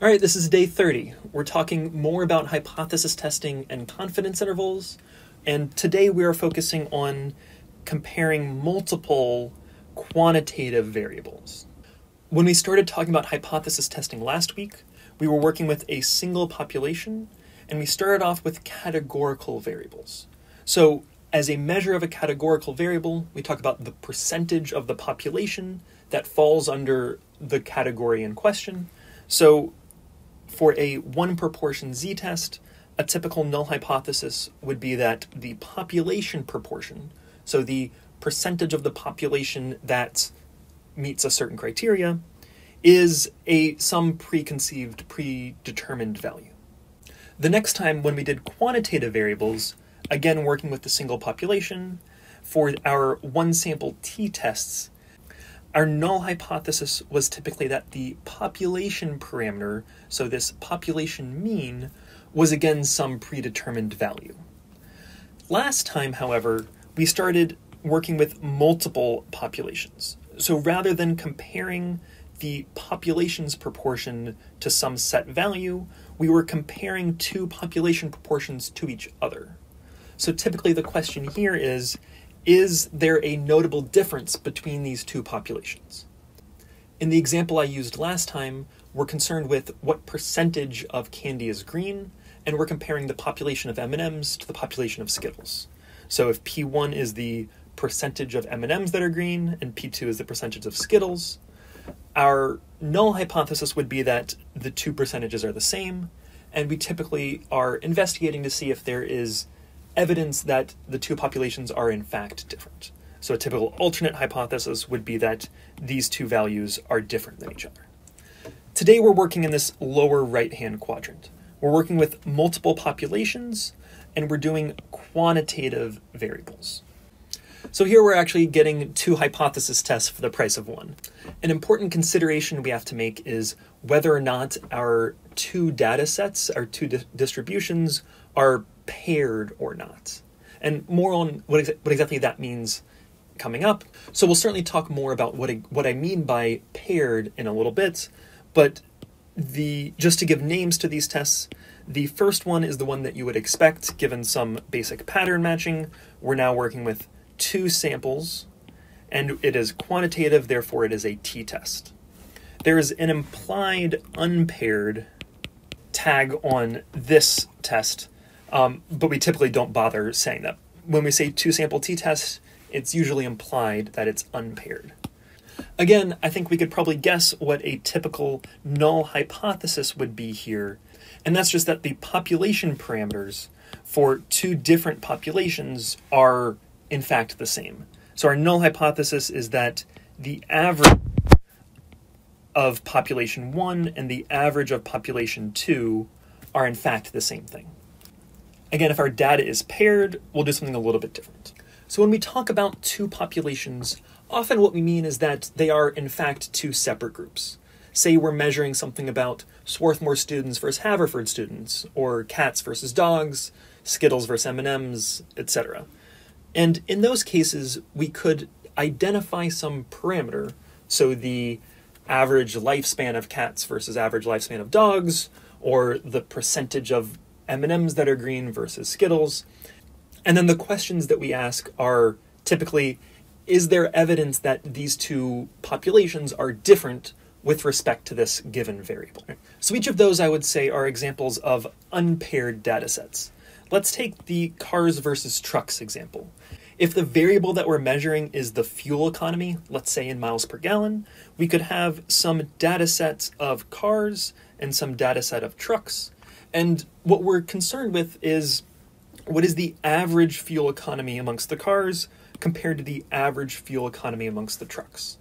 All right, this is day 30. We're talking more about hypothesis testing and confidence intervals, and today we are focusing on comparing multiple quantitative variables. When we started talking about hypothesis testing last week, we were working with a single population, and we started off with categorical variables. So, as a measure of a categorical variable, we talk about the percentage of the population that falls under the category in question. So, for a one proportion z test, a typical null hypothesis would be that the population proportion, so the percentage of the population that meets a certain criteria, is a some preconceived, predetermined value. The next time when we did quantitative variables, again working with the single population, for our one sample t tests, our null hypothesis was typically that the population parameter, so this population mean, was again some predetermined value. Last time, however, we started working with multiple populations. So rather than comparing the population's proportion to some set value, we were comparing two population proportions to each other. So typically the question here is is there a notable difference between these two populations? In the example I used last time, we're concerned with what percentage of candy is green, and we're comparing the population of M&Ms to the population of Skittles. So if P1 is the percentage of M&Ms that are green and P2 is the percentage of Skittles, our null hypothesis would be that the two percentages are the same, and we typically are investigating to see if there is evidence that the two populations are in fact different. So a typical alternate hypothesis would be that these two values are different than each other. Today we're working in this lower right-hand quadrant. We're working with multiple populations and we're doing quantitative variables. So here we're actually getting two hypothesis tests for the price of one. An important consideration we have to make is whether or not our two data sets, our two di distributions, are paired or not. And more on what, exa- what exactly that means coming up. So we'll certainly talk more about what I, what I mean by paired in a little bit, but the just to give names to these tests, the first one is the one that you would expect given some basic pattern matching. We're now working with two samples and it is quantitative, therefore it is a t-test. There is an implied unpaired tag on this test um, but we typically don't bother saying that. When we say two sample t test, it's usually implied that it's unpaired. Again, I think we could probably guess what a typical null hypothesis would be here, and that's just that the population parameters for two different populations are in fact the same. So our null hypothesis is that the average of population 1 and the average of population 2 are in fact the same thing. Again, if our data is paired, we'll do something a little bit different. So when we talk about two populations, often what we mean is that they are in fact two separate groups. Say we're measuring something about Swarthmore students versus Haverford students, or cats versus dogs, Skittles versus M&Ms, etc. And in those cases, we could identify some parameter, so the average lifespan of cats versus average lifespan of dogs, or the percentage of M&Ms that are green versus Skittles. And then the questions that we ask are typically is there evidence that these two populations are different with respect to this given variable? So each of those I would say are examples of unpaired data sets. Let's take the cars versus trucks example. If the variable that we're measuring is the fuel economy, let's say in miles per gallon, we could have some data sets of cars and some data set of trucks, and what we're concerned with is what is the average fuel economy amongst the cars compared to the average fuel economy amongst the trucks.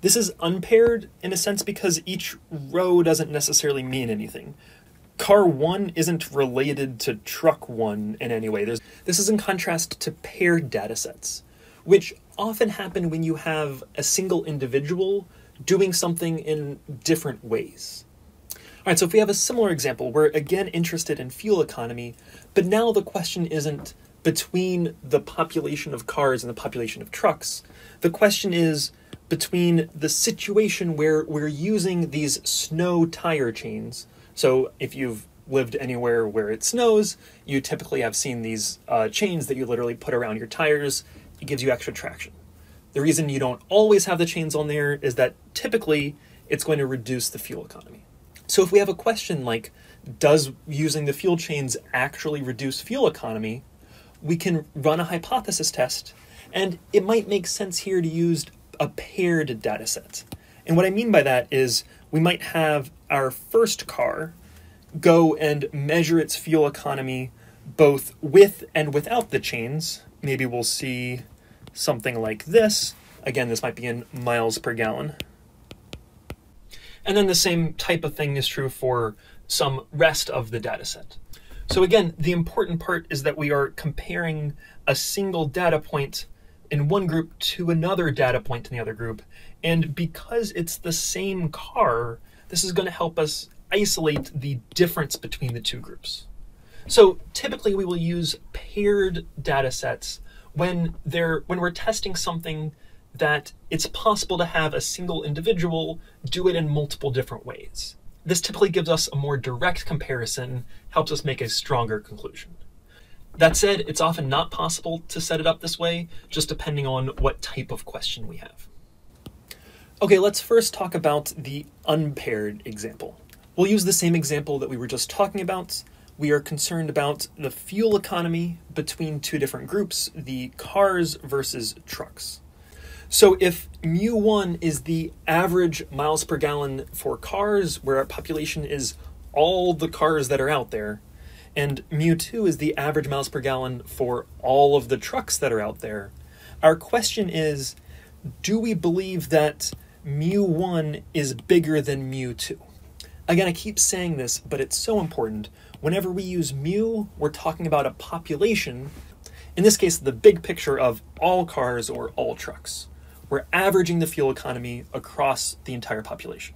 This is unpaired in a sense because each row doesn't necessarily mean anything. Car 1 isn't related to truck 1 in any way. There's, this is in contrast to paired data sets, which often happen when you have a single individual doing something in different ways. All right, so if we have a similar example, we're again interested in fuel economy, but now the question isn't between the population of cars and the population of trucks, The question is between the situation where we're using these snow tire chains. So if you've lived anywhere where it snows, you typically have seen these uh, chains that you literally put around your tires. It gives you extra traction. The reason you don't always have the chains on there is that typically it's going to reduce the fuel economy. So if we have a question like, does using the fuel chains actually reduce fuel economy? We can run a hypothesis test, and it might make sense here to use a paired data set. And what I mean by that is we might have our first car go and measure its fuel economy both with and without the chains. Maybe we'll see something like this. Again, this might be in miles per gallon. And then the same type of thing is true for some rest of the data set. So again, the important part is that we are comparing a single data point in one group to another data point in the other group. And because it's the same car, this is going to help us isolate the difference between the two groups. So typically we will use paired data sets when they're when we're testing something that it's possible to have a single individual do it in multiple different ways. This typically gives us a more direct comparison, helps us make a stronger conclusion. That said, it's often not possible to set it up this way, just depending on what type of question we have. Okay, let's first talk about the unpaired example. We'll use the same example that we were just talking about. We are concerned about the fuel economy between two different groups, the cars versus trucks. So if mu1 is the average miles per gallon for cars, where our population is all the cars that are out there, and mu2 is the average miles per gallon for all of the trucks that are out there, our question is do we believe that mu1 is bigger than mu2? Again, I keep saying this, but it's so important. Whenever we use mu, we're talking about a population, in this case, the big picture of all cars or all trucks we're averaging the fuel economy across the entire population.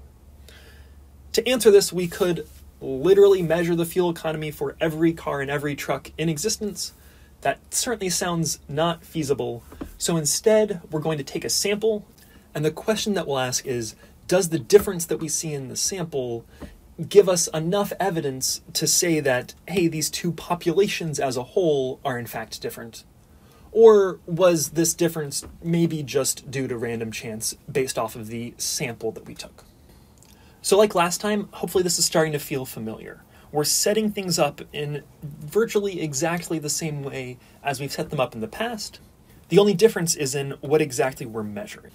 To answer this, we could literally measure the fuel economy for every car and every truck in existence. That certainly sounds not feasible. So instead, we're going to take a sample, and the question that we'll ask is Does the difference that we see in the sample give us enough evidence to say that, hey, these two populations as a whole are in fact different? Or was this difference maybe just due to random chance based off of the sample that we took? So, like last time, hopefully this is starting to feel familiar. We're setting things up in virtually exactly the same way as we've set them up in the past. The only difference is in what exactly we're measuring.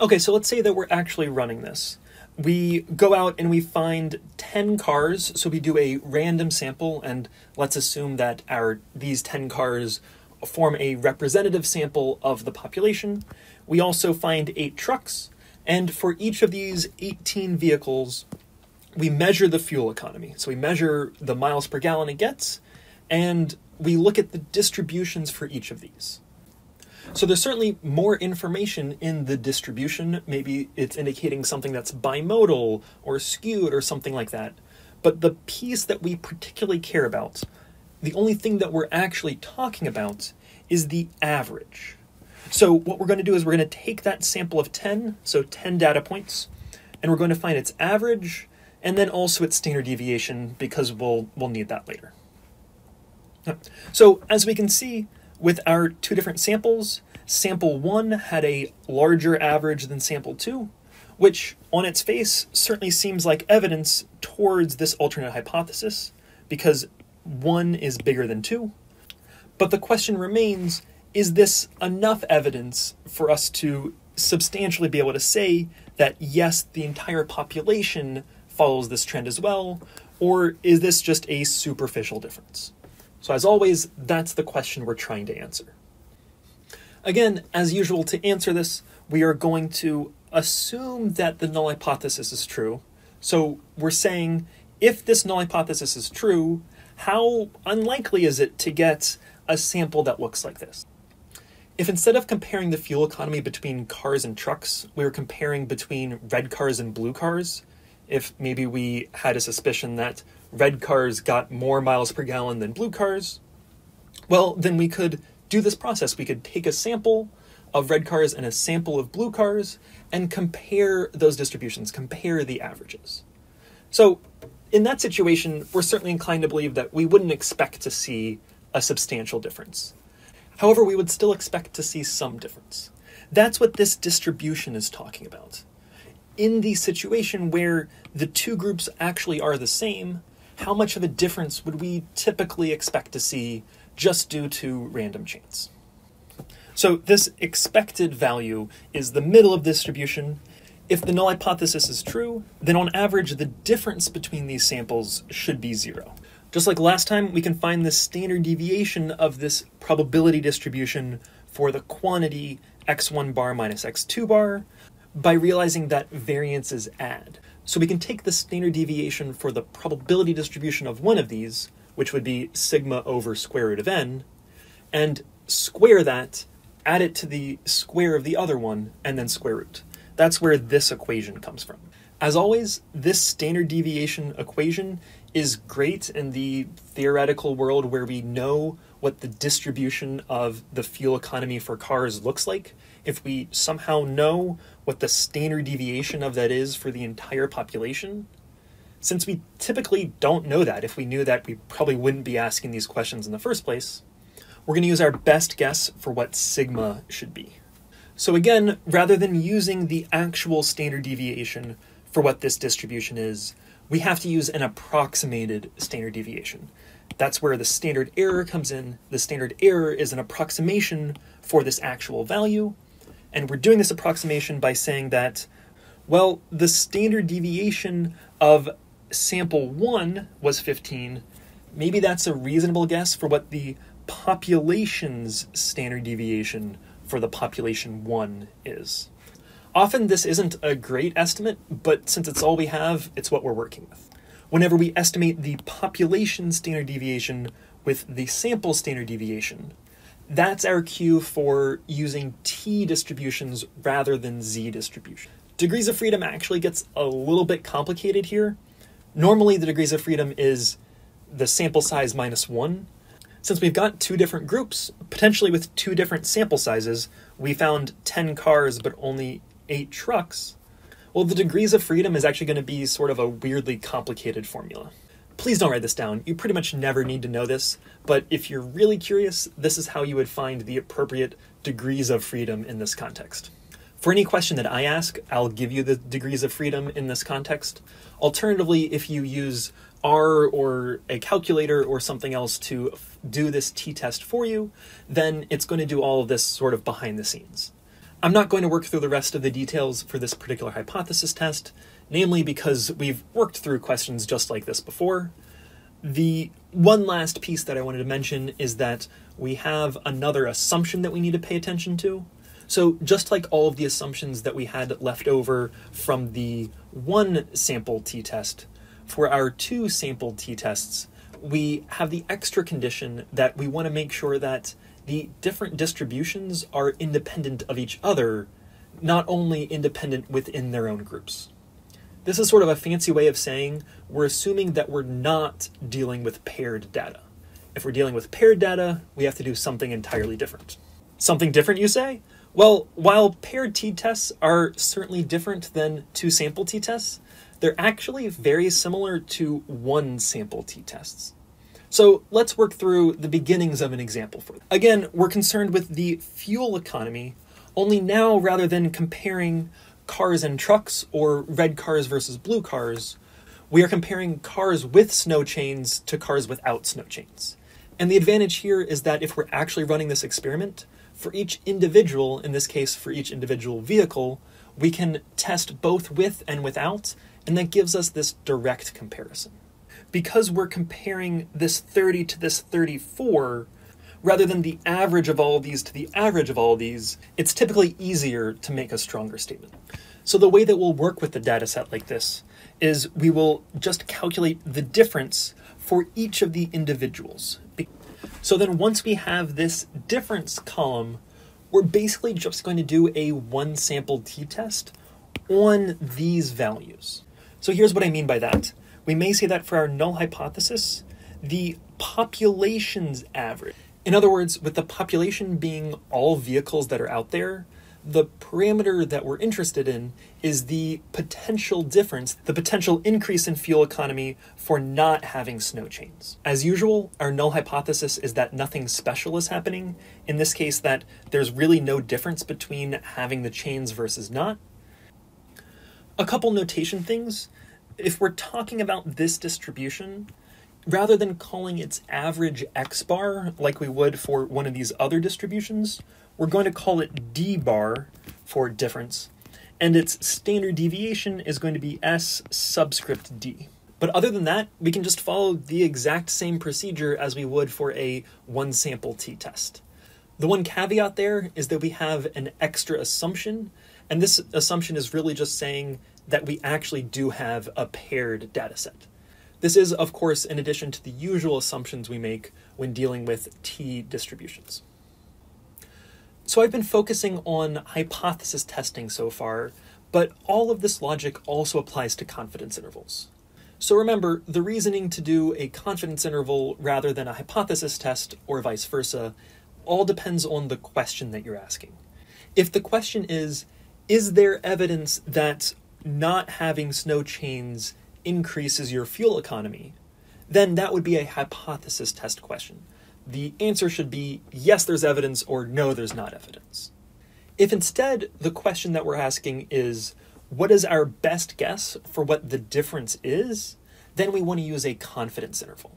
Okay, so let's say that we're actually running this. We go out and we find 10 cars, so we do a random sample, and let's assume that our these 10 cars form a representative sample of the population. We also find eight trucks, and for each of these 18 vehicles, we measure the fuel economy. So we measure the miles per gallon it gets, and we look at the distributions for each of these. So there's certainly more information in the distribution. Maybe it's indicating something that's bimodal or skewed or something like that. But the piece that we particularly care about the only thing that we're actually talking about is the average. So what we're going to do is we're going to take that sample of 10, so 10 data points, and we're going to find its average and then also its standard deviation because we'll we'll need that later. So as we can see with our two different samples, sample 1 had a larger average than sample 2, which on its face certainly seems like evidence towards this alternate hypothesis because one is bigger than two. But the question remains is this enough evidence for us to substantially be able to say that yes, the entire population follows this trend as well, or is this just a superficial difference? So, as always, that's the question we're trying to answer. Again, as usual, to answer this, we are going to assume that the null hypothesis is true. So, we're saying if this null hypothesis is true, how unlikely is it to get a sample that looks like this? If instead of comparing the fuel economy between cars and trucks, we were comparing between red cars and blue cars, if maybe we had a suspicion that red cars got more miles per gallon than blue cars, well, then we could do this process. We could take a sample of red cars and a sample of blue cars and compare those distributions, compare the averages. So, in that situation, we're certainly inclined to believe that we wouldn't expect to see a substantial difference. However, we would still expect to see some difference. That's what this distribution is talking about. In the situation where the two groups actually are the same, how much of a difference would we typically expect to see just due to random chance? So this expected value is the middle of the distribution. If the null hypothesis is true, then on average the difference between these samples should be zero. Just like last time, we can find the standard deviation of this probability distribution for the quantity x1 bar minus x2 bar by realizing that variances add. So we can take the standard deviation for the probability distribution of one of these, which would be sigma over square root of n, and square that add it to the square of the other one, and then square root. That's where this equation comes from. As always, this standard deviation equation is great in the theoretical world where we know what the distribution of the fuel economy for cars looks like. If we somehow know what the standard deviation of that is for the entire population, since we typically don't know that, if we knew that, we probably wouldn't be asking these questions in the first place we're going to use our best guess for what sigma should be. So again, rather than using the actual standard deviation for what this distribution is, we have to use an approximated standard deviation. That's where the standard error comes in. The standard error is an approximation for this actual value. And we're doing this approximation by saying that, well, the standard deviation of sample 1 was 15. Maybe that's a reasonable guess for what the population's standard deviation for the population 1 is. Often this isn't a great estimate, but since it's all we have, it's what we're working with. Whenever we estimate the population standard deviation with the sample standard deviation, that's our cue for using t distributions rather than z distribution. Degrees of freedom actually gets a little bit complicated here. Normally, the degrees of freedom is the sample size minus 1, since we've got two different groups, potentially with two different sample sizes, we found 10 cars but only 8 trucks, well, the degrees of freedom is actually going to be sort of a weirdly complicated formula. Please don't write this down. You pretty much never need to know this, but if you're really curious, this is how you would find the appropriate degrees of freedom in this context. For any question that I ask, I'll give you the degrees of freedom in this context. Alternatively, if you use R or a calculator or something else to do this t-test for you, then it's going to do all of this sort of behind the scenes. I'm not going to work through the rest of the details for this particular hypothesis test, namely because we've worked through questions just like this before. The one last piece that I wanted to mention is that we have another assumption that we need to pay attention to. So, just like all of the assumptions that we had left over from the one sample t test, for our two sample t-tests, we have the extra condition that we want to make sure that the different distributions are independent of each other, not only independent within their own groups. This is sort of a fancy way of saying we're assuming that we're not dealing with paired data. If we're dealing with paired data, we have to do something entirely different. Something different, you say? Well, while paired t-tests are certainly different than two sample t-tests, they're actually very similar to one sample t-tests. So let's work through the beginnings of an example for them. Again, we're concerned with the fuel economy, only now rather than comparing cars and trucks or red cars versus blue cars, we are comparing cars with snow chains to cars without snow chains. And the advantage here is that if we're actually running this experiment, for each individual, in this case for each individual vehicle, we can test both with and without and that gives us this direct comparison. Because we're comparing this 30 to this 34, rather than the average of all of these to the average of all of these, it's typically easier to make a stronger statement. So the way that we'll work with the data set like this is we will just calculate the difference for each of the individuals. So then once we have this difference column, we're basically just going to do a one sample t-test on these values. So here's what I mean by that. We may say that for our null hypothesis, the population's average In other words, with the population being all vehicles that are out there, the parameter that we're interested in is the potential difference, the potential increase in fuel economy for not having snow chains. As usual, our null hypothesis is that nothing special is happening. In this case, that there's really no difference between having the chains versus not. A couple notation things. If we're talking about this distribution, rather than calling its average x bar like we would for one of these other distributions, we're going to call it d bar for difference, and its standard deviation is going to be s subscript d. But other than that, we can just follow the exact same procedure as we would for a one sample t-test. The one caveat there is that we have an extra assumption, and this assumption is really just saying that we actually do have a paired dataset. This is, of course, in addition to the usual assumptions we make when dealing with t distributions. So I've been focusing on hypothesis testing so far, but all of this logic also applies to confidence intervals. So remember, the reasoning to do a confidence interval rather than a hypothesis test, or vice versa, all depends on the question that you're asking. If the question is, is there evidence that not having snow chains increases your fuel economy, then that would be a hypothesis test question the answer should be yes, there's evidence, or no, there's not evidence. If instead the question that we're asking is, what is our best guess for what the difference is, then we want to use a confidence interval.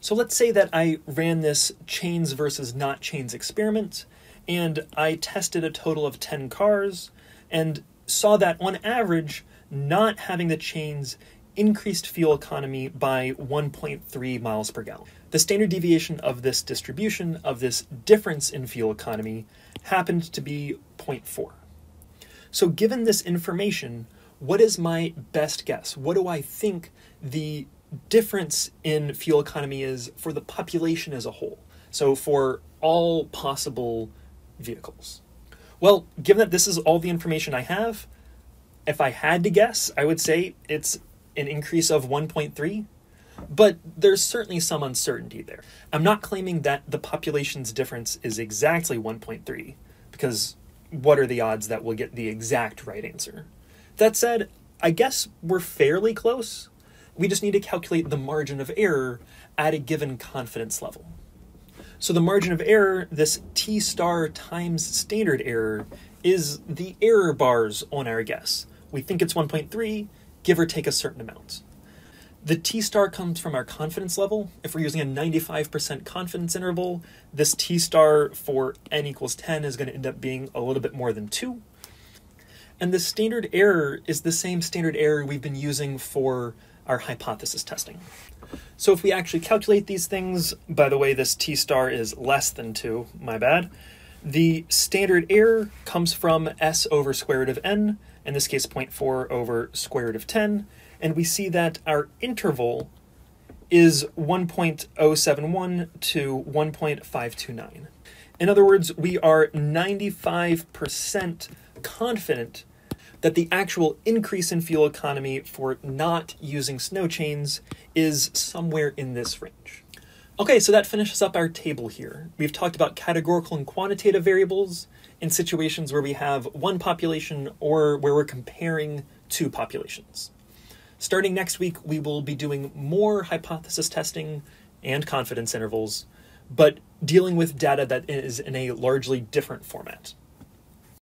So let's say that I ran this chains versus not chains experiment, and I tested a total of 10 cars, and saw that on average, not having the chains increased fuel economy by 1.3 miles per gallon. The standard deviation of this distribution, of this difference in fuel economy, happened to be 0.4. So, given this information, what is my best guess? What do I think the difference in fuel economy is for the population as a whole? So, for all possible vehicles. Well, given that this is all the information I have, if I had to guess, I would say it's an increase of 1.3, but there's certainly some uncertainty there. I'm not claiming that the population's difference is exactly 1.3, because what are the odds that we'll get the exact right answer? That said, I guess we're fairly close. We just need to calculate the margin of error at a given confidence level. So the margin of error, this t star times standard error, is the error bars on our guess. We think it's 1.3, give or take a certain amount. The T star comes from our confidence level. If we're using a 95% confidence interval, this T star for n equals 10 is going to end up being a little bit more than 2. And the standard error is the same standard error we've been using for our hypothesis testing. So if we actually calculate these things, by the way, this T star is less than 2, my bad. The standard error comes from s over square root of n, in this case 0.4 over square root of 10, and we see that our interval is 1.071 to 1.529. In other words, we are 95% confident that the actual increase in fuel economy for not using snow chains is somewhere in this range. Okay, so that finishes up our table here. We've talked about categorical and quantitative variables in situations where we have one population or where we're comparing two populations. Starting next week, we will be doing more hypothesis testing and confidence intervals, but dealing with data that is in a largely different format.